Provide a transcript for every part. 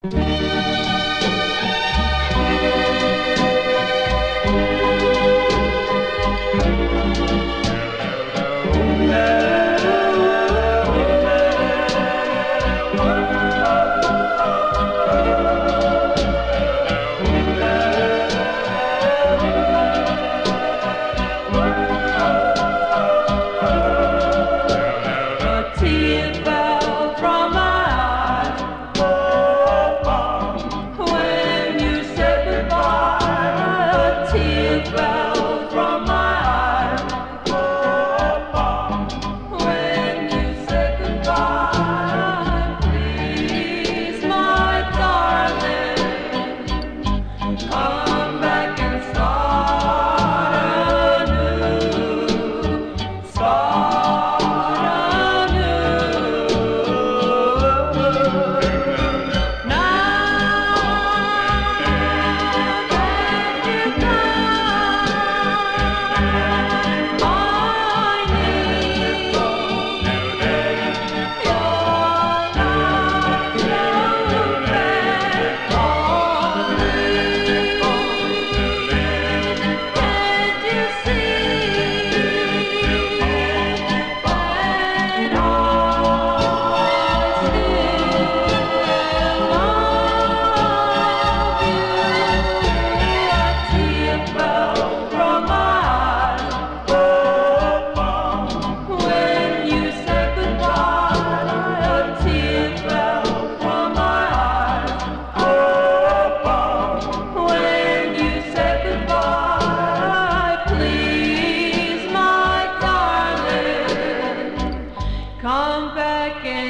Thank you.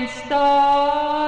star.